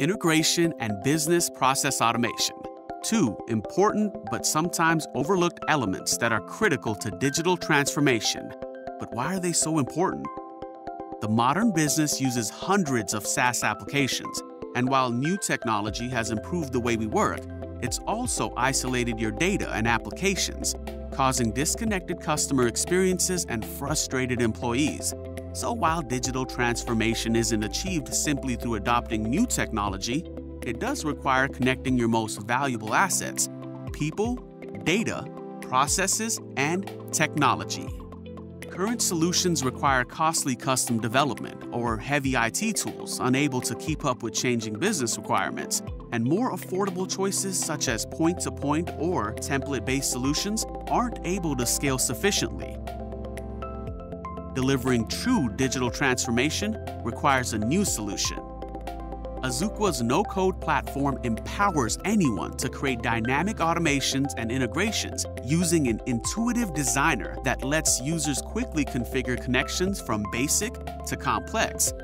integration and business process automation. Two important but sometimes overlooked elements that are critical to digital transformation. But why are they so important? The modern business uses hundreds of SaaS applications, and while new technology has improved the way we work, it's also isolated your data and applications, causing disconnected customer experiences and frustrated employees. So while digital transformation isn't achieved simply through adopting new technology, it does require connecting your most valuable assets people, data, processes, and technology. Current solutions require costly custom development or heavy IT tools unable to keep up with changing business requirements, and more affordable choices such as point to point or template based solutions aren't able to scale sufficiently. Delivering true digital transformation requires a new solution. Azuqua's no code platform empowers anyone to create dynamic automations and integrations using an intuitive designer that lets users quickly configure connections from basic to complex,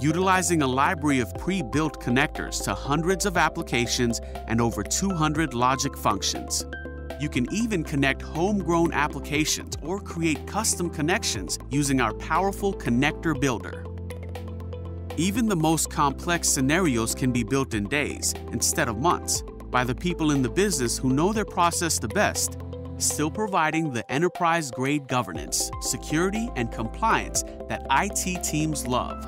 utilizing a library of pre built connectors to hundreds of applications and over 200 logic functions. You can even connect homegrown applications or create custom connections using our powerful connector builder. Even the most complex scenarios can be built in days instead of months by the people in the business who know their process the best, still providing the enterprise grade governance, security, and compliance that IT teams love.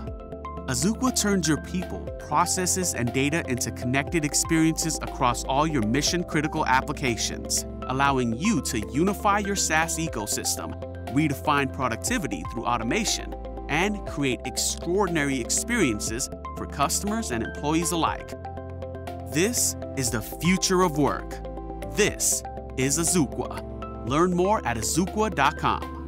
Azuqua turns your people, processes, and data into connected experiences across all your mission critical applications, allowing you to unify your SaaS ecosystem, redefine productivity through automation, and create extraordinary experiences for customers and employees alike. This is the future of work. This is Azuqua. Learn more at azuqua.com.